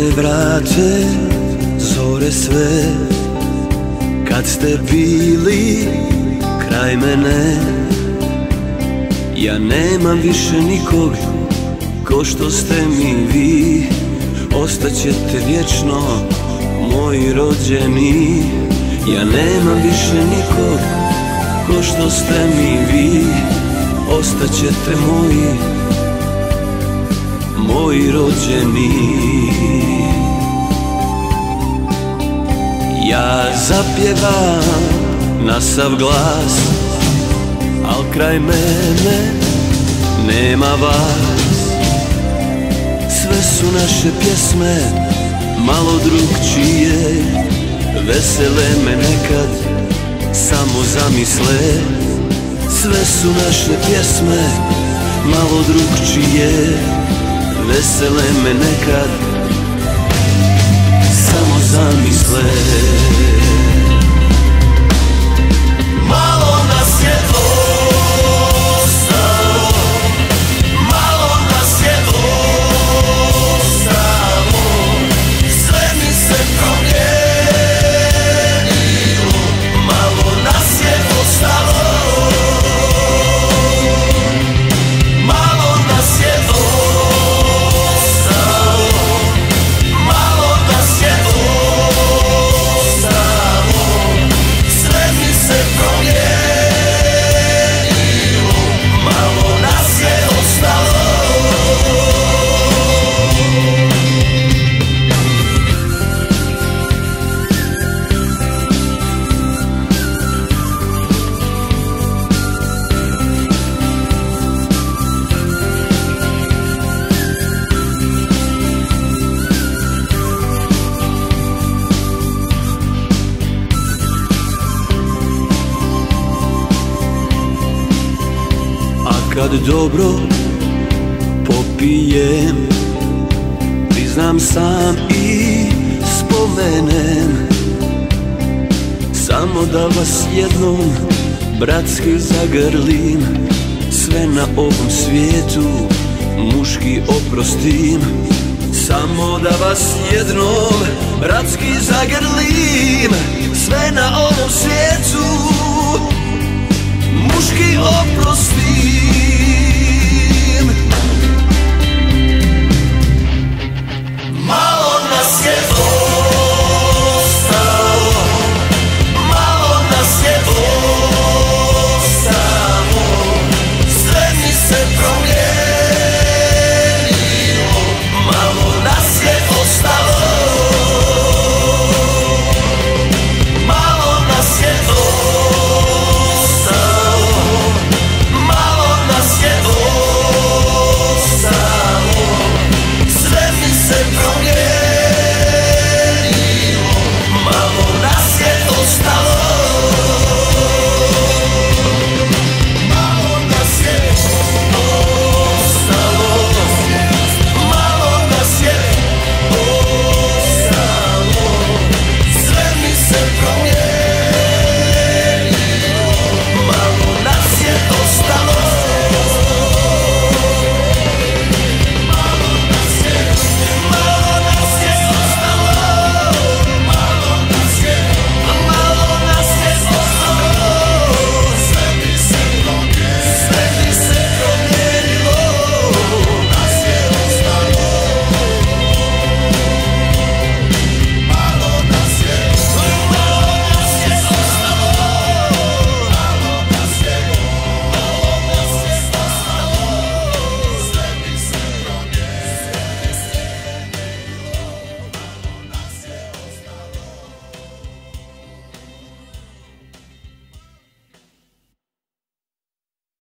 vrate zore sve. Kad ste bili kraj mene Ja nemam više nikog ko što ste mi vi. Ostaćete vječno moji rođeni. Ja nemam više nikog ko što ste mi vi. Ostaćete moji, moji rođeni. Ja zapjevam na sav glas Al kraj mene nema vas. Sve su naše pjesme malo drugčije Vesele me nekad samo zamisle. Sve su naše pjesme malo drugčije Vesele me nekad. Samo zamisle kad dobro popijem Priznam sam i spomenem. Samo da vas jednom bratski zagrlim Sve na ovom svijetu muški oprostim. Samo da vas jednom bratski zagrlim